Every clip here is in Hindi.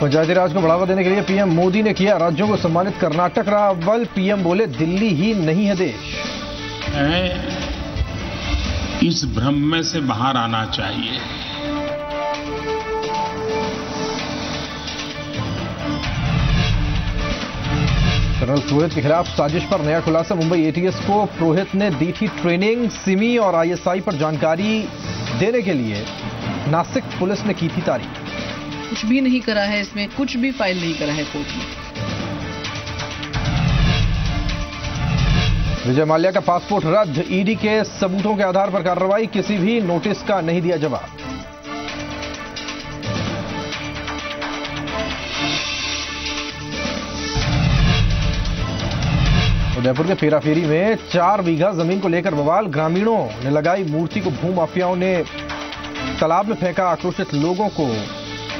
पंचायती राज को बढ़ावा देने के लिए पीएम मोदी ने किया राज्यों को सम्मानित कर्नाटक रहा अव्वल पीएम बोले दिल्ली ही नहीं है देश। इस भ्रम में से बाहर आना चाहिए। कर्नल पुरोहित के खिलाफ साजिश पर नया खुलासा मुंबई एटीएस को पुरोहित ने दी थी ट्रेनिंग सिमी और आईएसआई पर जानकारी देने के लिए। नासिक पुलिस ने की थी तारीफ़ कुछ भी नहीं करा है इसमें, कुछ भी फ़ाइल नहीं करा है कोर्ट में। विजय माल्या का पासपोर्ट रद्द, ईडी के सबूतों के आधार पर कार्रवाई, किसी भी नोटिस का नहीं दिया जवाब। उदयपुर के फेराफेरी में चार बीघा ज़मीन को लेकर बवाल, ग्रामीणों ने लगाई मूर्ति को भूमाफियाओं ने तालाब में फेंका, आक्रोशित लोगों को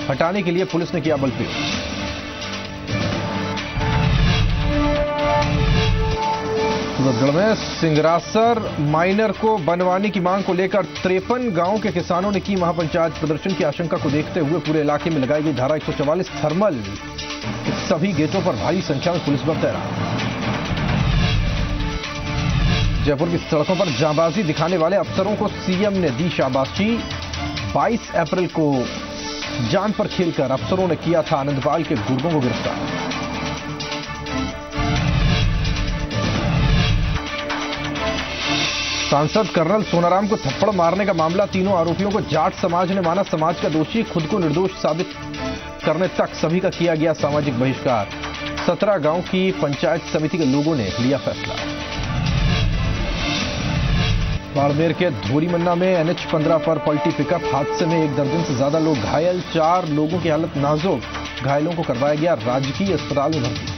हटाने के लिए पुलिस ने किया बल प्रयोग में सिंगरासर माइनर को बनवाने की मांग को लेकर तिरपन गाँव के किसानों ने की महापंचायत प्रदर्शन की आशंका को देखते हुए पूरे इलाके में लगाई गई धारा 144 थर्मल। सभी गेटों पर भारी संख्या में पुलिस बल तैनात। जयपुर की सड़कों पर जांबाजी दिखाने वाले अफसरों को सीएम ने दी शाबाशी। 22 अप्रैल को जान पर खेलकर अफसरों ने किया था आनंदपाल के गुर्गों को गिरफ़्तार। सांसद कर्नल सोनाराम को थप्पड़ मारने का मामला, तीनों आरोपियों को जाट समाज ने माना, समाज का दोषी खुद को निर्दोष साबित करने तक सभी का किया गया सामाजिक बहिष्कार। सत्रह गाँव की पंचायत समिति के लोगों ने लिया फैसला। बाड़मेर के धोरीमन्ना में एनएच 15 पर पलटी पिकअप। हादसे में एक दर्जन से ज़्यादा लोग घायल, चार लोगों की हालत नाजुक। घायलों को करवाया गया राजकीय अस्पताल में भर्ती।